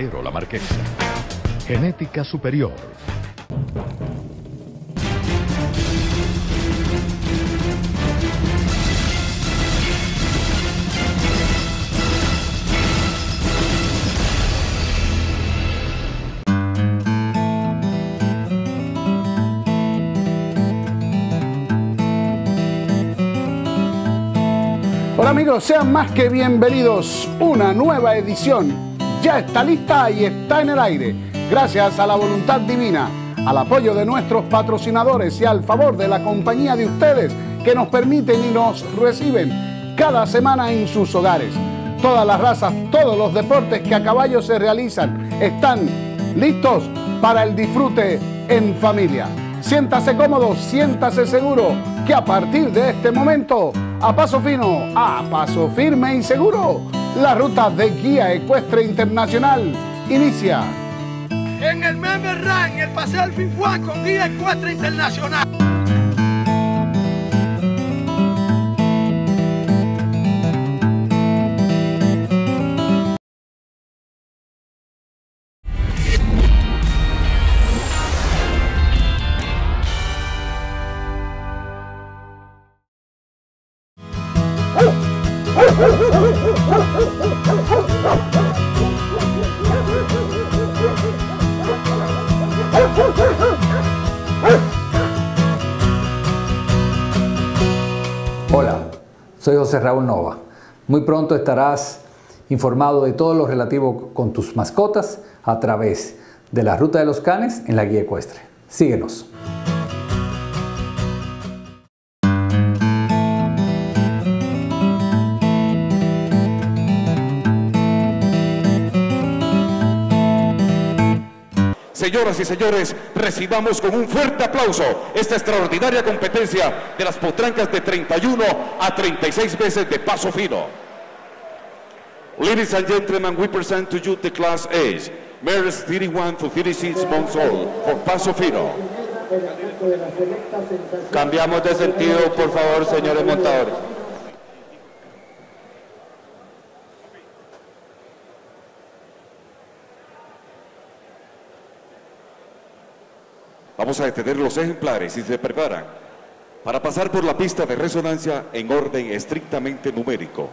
La Marquesa. Genética superior. Hola amigos, sean más que bienvenidos. Una nueva edición ya está lista y está en el aire. Gracias a la voluntad divina, al apoyo de nuestros patrocinadores y al favor de la compañía de ustedes que nos permiten y nos reciben cada semana en sus hogares. Todas las razas, todos los deportes que a caballo se realizan están listos para el disfrute en familia. Siéntase cómodo, siéntase seguro que a partir de este momento, a paso fino, a paso firme y seguro, la ruta de guía ecuestre internacional inicia. En el Meme Run, el paseo al Juan con guía ecuestre internacional. José Raúl Nova. Muy pronto estarás informado de todo lo relativo con tus mascotas a través de la Ruta de los Canes en la Guía Ecuestre. Síguenos. Señoras y señores, recibamos con un fuerte aplauso esta extraordinaria competencia de las potrancas de 31 a 36 veces de paso fino. Ladies and gentlemen, we present to you the class age, mares 31 to 36 months old, for paso fino. Cambiamos de sentido, por favor, señores montadores. Vamos a detener los ejemplares y se preparan para pasar por la pista de resonancia en orden estrictamente numérico.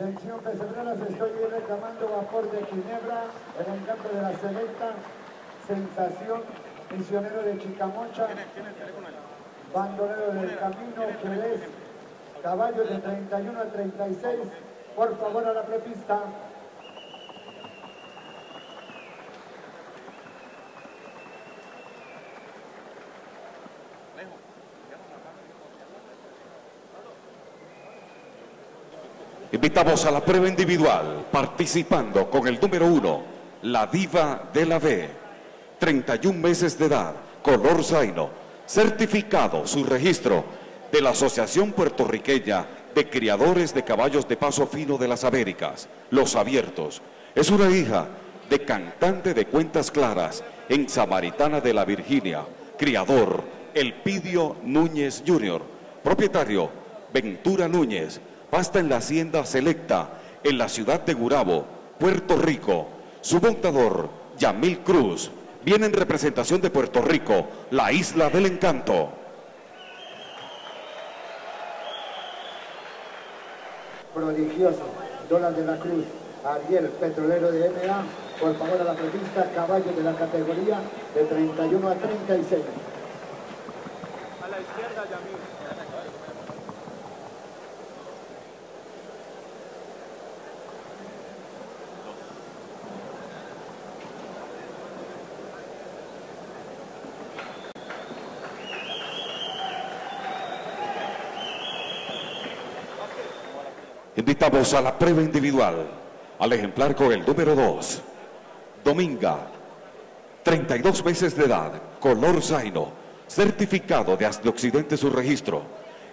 Atención pesebranas, estoy reclamando vapor de Ginebra, el encanto de la selecta, sensación, misionero de Chicamocha, bandolero del camino, Jerez, caballo de 31 a 36, por favor a la prepista. Invitamos a la prueba individual, participando con el número uno, la diva de la B, 31 meses de edad, color zaino, certificado su registro de la Asociación Puertorriqueña de Criadores de Caballos de Paso Fino de las Américas, Los Abiertos. Es una hija de cantante de cuentas claras en Samaritana de la Virginia, criador Elpidio Núñez Jr., propietario Ventura Núñez, pasta en la hacienda selecta en la ciudad de Gurabo, Puerto Rico. Su montador, Yamil Cruz, viene en representación de Puerto Rico, la isla del encanto. prodigioso, Donald de la Cruz, Ariel, petrolero de MA, por favor a la prevista, caballo de la categoría de 31 a 36. Invitamos a la prueba individual al ejemplar con el número 2. Dominga, 32 meses de edad, color zaino, certificado de Occidente su registro.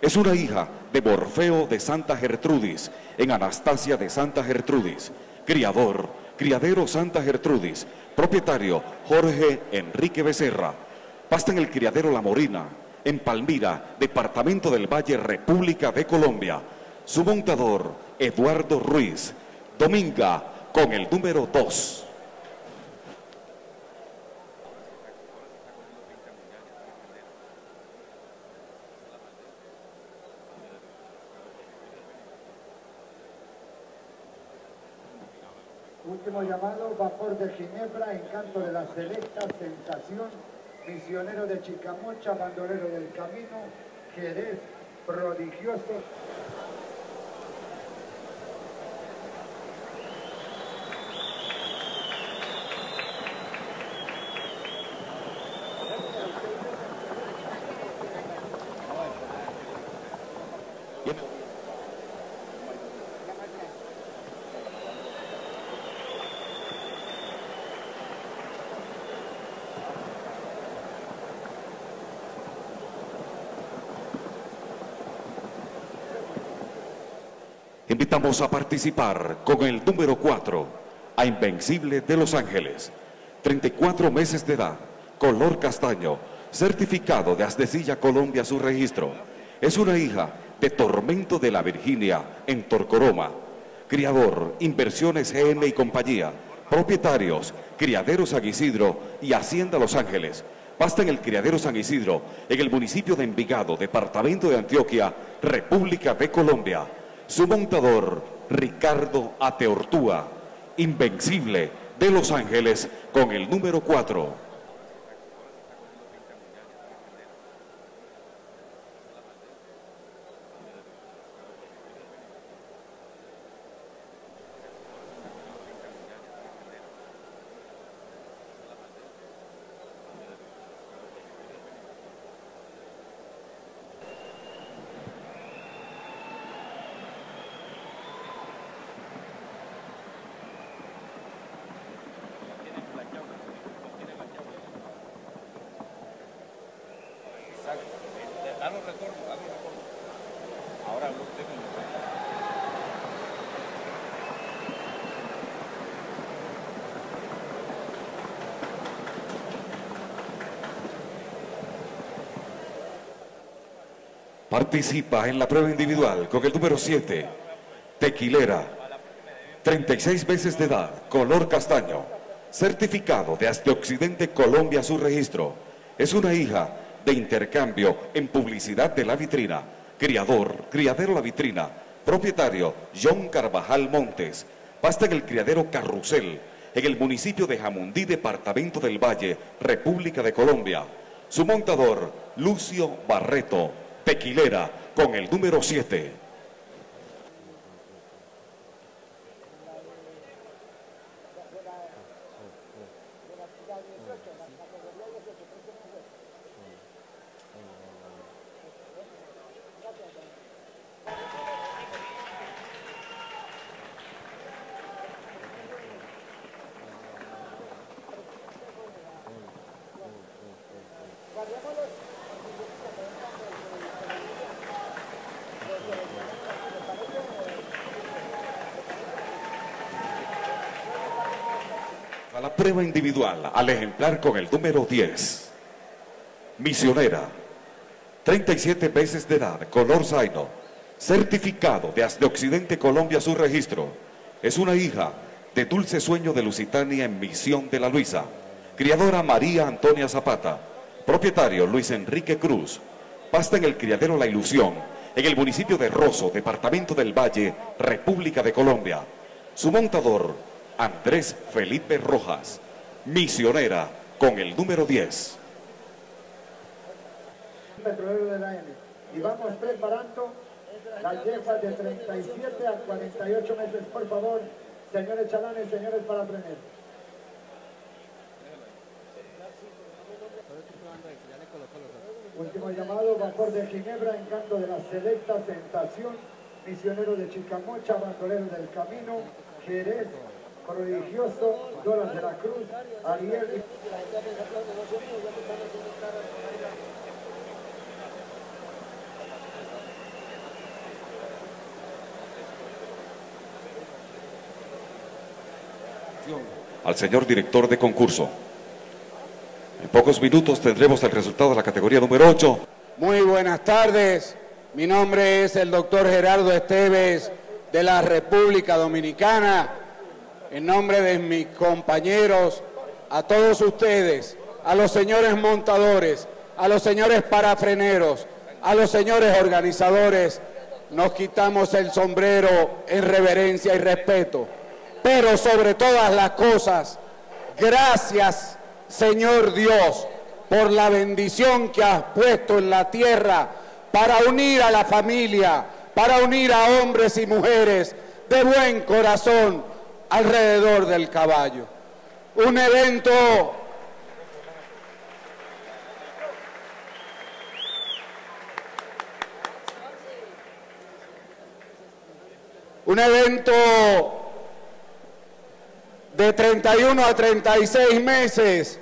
Es una hija de Morfeo de Santa Gertrudis, en Anastasia de Santa Gertrudis. Criador, criadero Santa Gertrudis. Propietario, Jorge Enrique Becerra. Pasta en el criadero La Morina, en Palmira, Departamento del Valle, República de Colombia. Su montador, Eduardo Ruiz. Dominga, con el número 2. Último llamado, vapor de Ginebra, encanto de la selecta, sensación, misionero de Chicamocha, bandolero del camino, Jerez, prodigioso. Invitamos a participar con el número 4 a Invencible de Los Ángeles. 34 meses de edad, color castaño, certificado de Asdecilla Colombia su registro. Es una hija de Tormento de la Virginia en Torcoroma. Criador, Inversiones GM y compañía. Propietarios, Criaderos San Isidro y Hacienda Los Ángeles. Pasta en el Criadero San Isidro, en el municipio de Envigado, departamento de Antioquia, República de Colombia. Su montador, Ricardo Ateortúa, invencible de Los Ángeles, con el número 4. Participa en la prueba individual con el número 7, Tequilera, 36 meses de edad, color castaño, certificado de Occidente Colombia su registro. Es una hija de intercambio en publicidad de la vitrina, criador, criadero la vitrina, propietario John Carvajal Montes, pasta en el criadero Carrusel, en el municipio de Jamundí, departamento del Valle, República de Colombia. Su montador, Lucio Barreto, tequilera con el número 7. Prueba individual al ejemplar con el número 10. Misionera. 37 meses de edad, color zaino. Certificado de, de Occidente Colombia su registro. Es una hija de Dulce Sueño de Lusitania en Misión de la Luisa. Criadora María Antonia Zapata. Propietario Luis Enrique Cruz. Pasta en el criadero La Ilusión, en el municipio de Rosso, departamento del Valle, República de Colombia. Su montador, Andrés Felipe Rojas, misionera con el número 10. Petrolero de la N. Y vamos preparando las yefas de 37 a 48 meses, por favor, señores chalanes, señores parafreneros. Último llamado, vapor de Ginebra, encanto de la selecta tentación, misionero de Chicamocha, bandolero del camino, Jerez, prodigioso, Doras de la Cruz, Ariel. Al señor director de concurso. En pocos minutos tendremos el resultado de la categoría número 8. Muy buenas tardes. Mi nombre es el doctor Gerardo Esteves de la República Dominicana. En nombre de mis compañeros, a todos ustedes, a los señores montadores, a los señores parafreneros, a los señores organizadores, nos quitamos el sombrero en reverencia y respeto. Pero sobre todas las cosas, gracias Señor Dios por la bendición que has puesto en la tierra para unir a la familia, para unir a hombres y mujeres de buen corazón alrededor del caballo. Un evento un evento de 31 a 36 meses,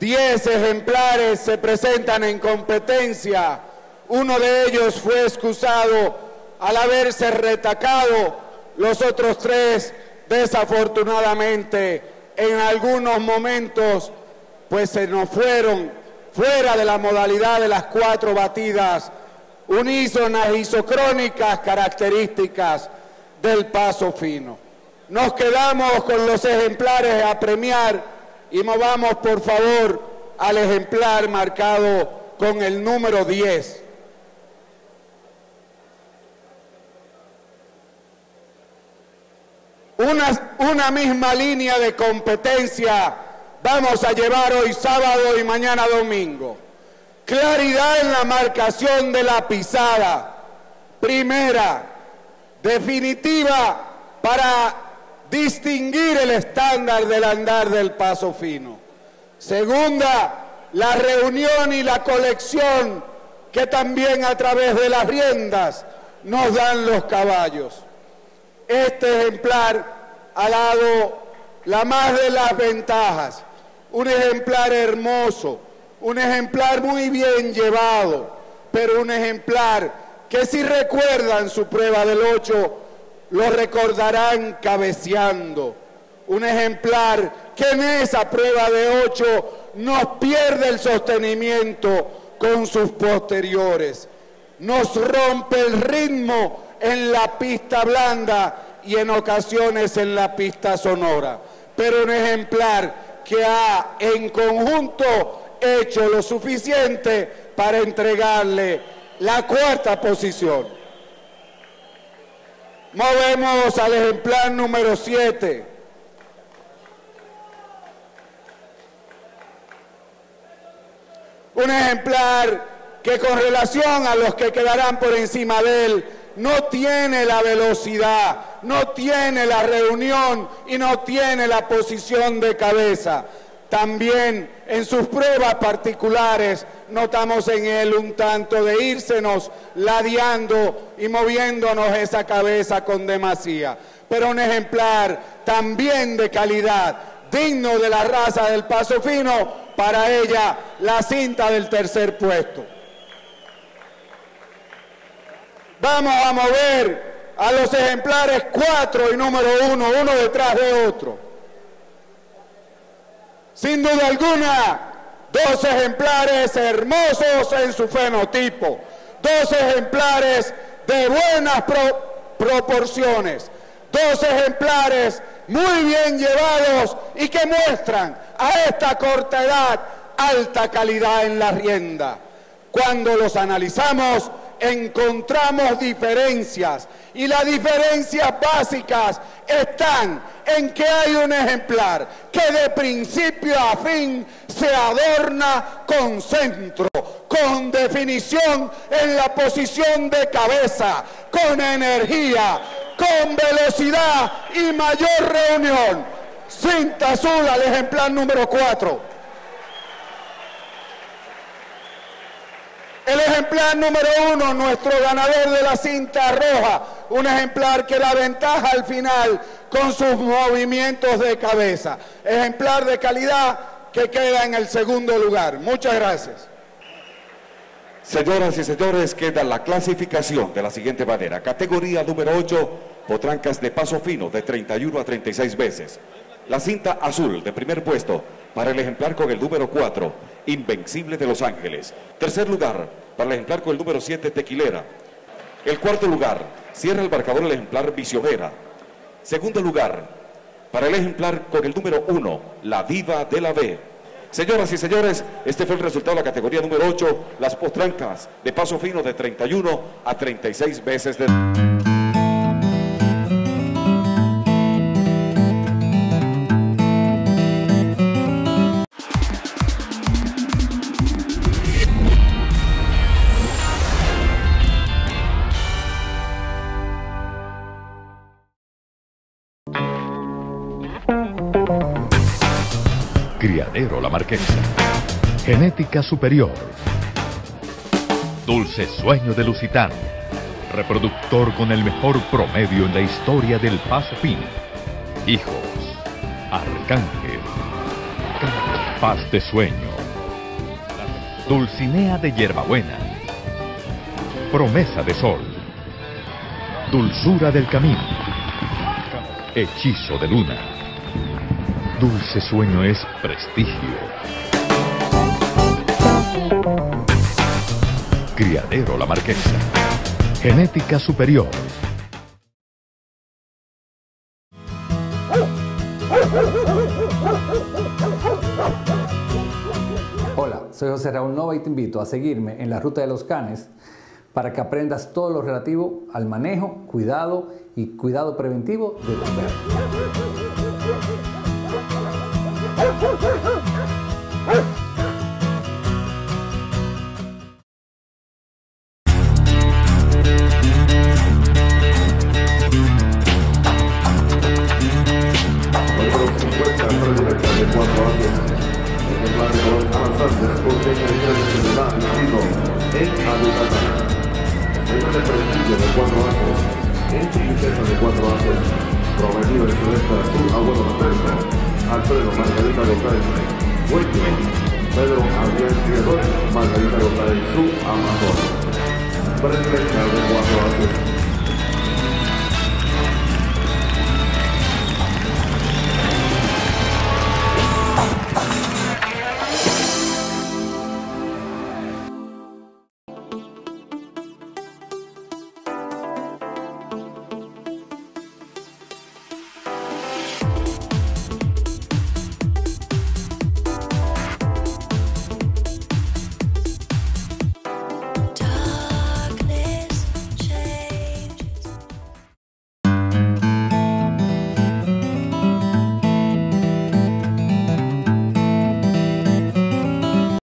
10 ejemplares se presentan en competencia. Uno de ellos fue excusado al haberse retacado. Los otros tres, desafortunadamente, en algunos momentos, pues se nos fueron fuera de la modalidad de las cuatro batidas unísonas isocrónicas características del paso fino. Nos quedamos con los ejemplares a premiar y movamos por favor al ejemplar marcado con el número 10. Una, una, misma línea de competencia vamos a llevar hoy sábado y mañana domingo. Claridad en la marcación de la pisada. Primera, definitiva para distinguir el estándar del andar del paso fino. Segunda, la reunión y la colección que también a través de las riendas nos dan los caballos. Este ejemplar ha dado la más de las ventajas, un ejemplar hermoso, un ejemplar muy bien llevado, pero un ejemplar que si recuerdan su prueba del 8, lo recordarán cabeceando. Un ejemplar que en esa prueba de 8 nos pierde el sostenimiento con sus posteriores. Nos rompe el ritmo en la pista blanda y en ocasiones en la pista sonora. Pero un ejemplar que ha en conjunto hecho lo suficiente para entregarle la cuarta posición. Movemos al ejemplar número 7. Un ejemplar que con relación a los que quedarán por encima de él, no tiene la velocidad, no tiene la reunión y no tiene la posición de cabeza. También en sus pruebas particulares notamos en él un tanto de írsenos ladeando y moviéndonos esa cabeza con demasía. Pero un ejemplar también de calidad, digno de la raza del paso fino, para ella la cinta del tercer puesto. Vamos a mover a los ejemplares 4 y número 1, uno detrás de otro. Sin duda alguna, dos ejemplares hermosos en su fenotipo, dos ejemplares de buenas proporciones, dos ejemplares muy bien llevados y que muestran a esta corta edad alta calidad en la rienda. Cuando los analizamos, encontramos diferencias y las diferencias básicas están en que hay un ejemplar que de principio a fin se adorna con centro, con definición en la posición de cabeza, con energía, con velocidad y mayor reunión. Cinta azul al ejemplar número 4. El ejemplar número uno, nuestro ganador de la cinta roja, un ejemplar que la ventaja al final con sus movimientos de cabeza. Ejemplar de calidad que queda en el segundo lugar. Muchas gracias. Señoras y señores, queda la clasificación de la siguiente manera. Categoría número 8, potrancas de paso fino de 31 a 36 veces. La cinta azul de primer puesto para el ejemplar con el número 4, Invencible de Los Ángeles. Tercer lugar, para el ejemplar con el número 7, Tequilera. El cuarto lugar, cierra el marcador el ejemplar Visiovera. Segundo lugar, para el ejemplar con el número 1, La Diva de la B. Señoras y señores, este fue el resultado de la categoría número 8, las postrancas de paso fino de 31 a 36 veces de... Criadero La Marquesa. Genética superior. Dulce sueño de Lusitano. Reproductor con el mejor promedio en la historia del paso fino. Hijos. Arcángel. Paz de sueño. Dulcinea de hierbabuena. Promesa de sol. Dulzura del camino. Hechizo de luna. Dulce sueño es prestigio. Criadero La Marquesa. Genética superior. Hola, soy José Raúl Nova y te invito a seguirme en la Ruta de los Canes para que aprendas todo lo relativo al manejo, cuidado y cuidado preventivo de tus perros. Número 50, predilecta de 4 años. Ejemplar de color avanzante, porteña y tradicional, nacido en Aducatán. Sello de prestigio de 4 años. En princesa de 4 años. Prometido en celeste azul, abuelo materno. Alfredo Margarita González. Hueco. Pedro Javier Figueroa, Margarita González, su amador. Predilecta de 4 años.